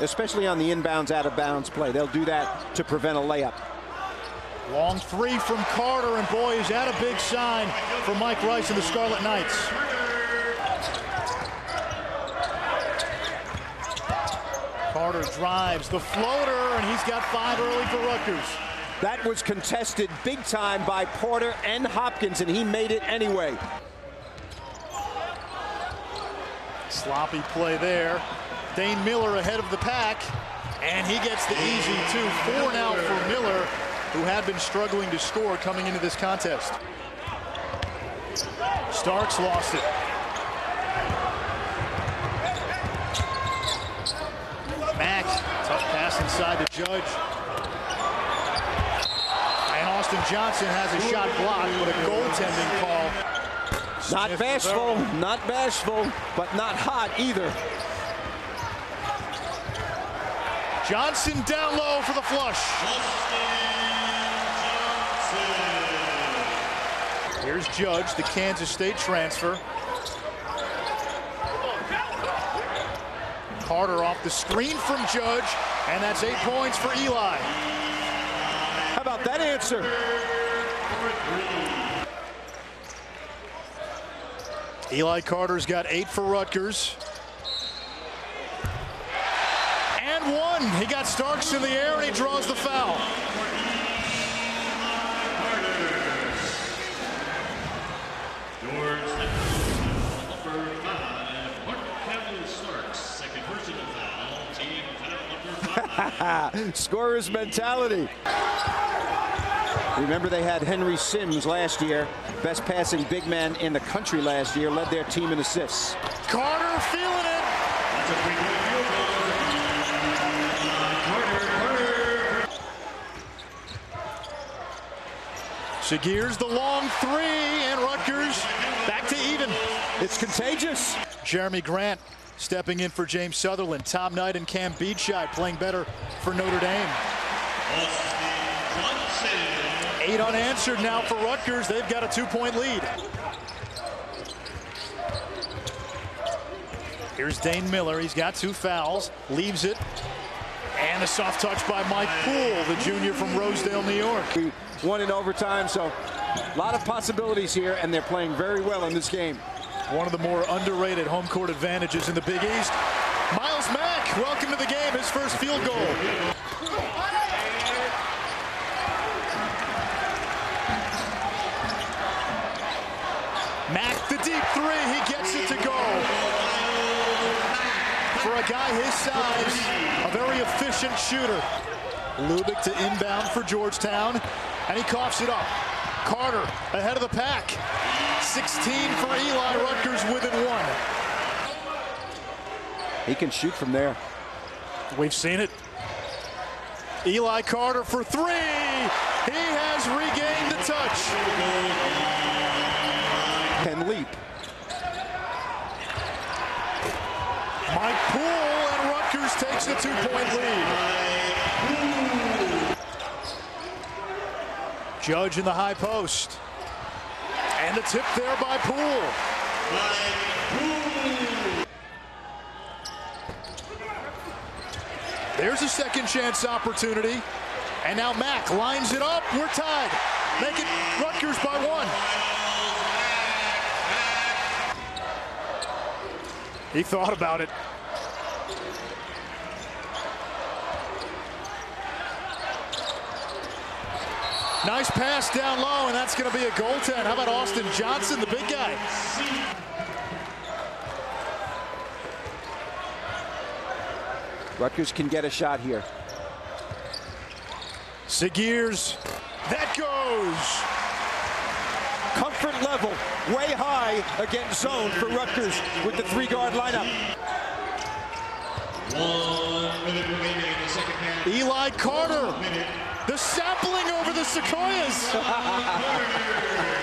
especially on the inbounds, out of bounds play. They'll do that to prevent a layup. Long three from Carter, and boy, is that a big sign for Mike Rice and the Scarlet Knights. Carter drives the floater, and he's got five early for Rutgers. That was contested big time by Porter and Hopkins, and he made it anyway. Sloppy play there. Dane Miller ahead of the pack, and he gets the easy two. Four now for Miller, who had been struggling to score coming into this contest. Starks lost it. Mack, tough pass inside the Judge. And Austin Johnson has a shot blocked, but a goaltending call. Not bashful, not bashful, but not hot either. Johnson down low for the flush. Here's Judge, the Kansas State transfer. Carter off the screen from Judge, and that's eight points for Eli. How about that answer? Eli Carter's got eight for Rutgers. And one. He got Starks in the air, and he draws the foul. George Nicholson, number five. Mark Campbell Starks, second personal foul. Team foul number five. Scorer's mentality. Remember they had Henry Sims last year, best passing big man in the country last year, led their team in assists. Carter feeling it. That's a three-point field goal. Carter, Carter. Seagears the long three, and Rutgers back to even. It's contagious. Jerami Grant stepping in for James Southerland. Tom Knight and Cam Biedscheid playing better for Notre Dame. Eight unanswered now for Rutgers. They've got a two-point lead. Here's Dane Miller. He's got two fouls. Leaves it. And a soft touch by Mike Poole, the junior from Rosedale, New York. Won in overtime, so a lot of possibilities here, and they're playing very well in this game. One of the more underrated home court advantages in the Big East. Myles Mack, welcome to the game, his first field goal. Mack, the deep three, he gets it to go. For a guy his size, a very efficient shooter. Lubick to inbound for Georgetown, and he coughs it up. Carter ahead of the pack. 16 for Eli Rutgers within one. He can shoot from there. We've seen it. Eli Carter for three. He has regained the touch. Can leap. Mike Poole and Rutgers takes the two-point lead. Judge in the high post. And the tip there by Poole. There's a second chance opportunity. And now Mack lines it up. We're tied. Make it Rutgers by one. He thought about it. Nice pass down low, and that's going to be a goaltend. How about Austin Johnson, the big guy? Rutgers can get a shot here. Seagears. That goes. Comfort level way high against zone for Rutgers with the three-guard lineup. One minute remaining in the second half. Eli Carter. The sapling over the Sequoias.